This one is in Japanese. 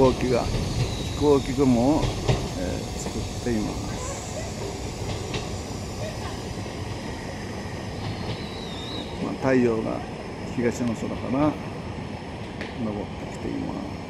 行機が飛行機雲を、えー、作っています。まあ、太陽が東の空から昇ってきています。